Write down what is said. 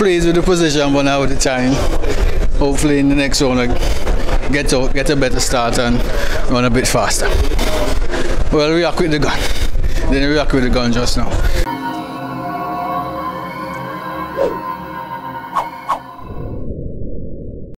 pleased with the position but now with the time. Hopefully in the next one, I get out, get a better start and run a bit faster. Well react with the gun. Then react with the gun just now.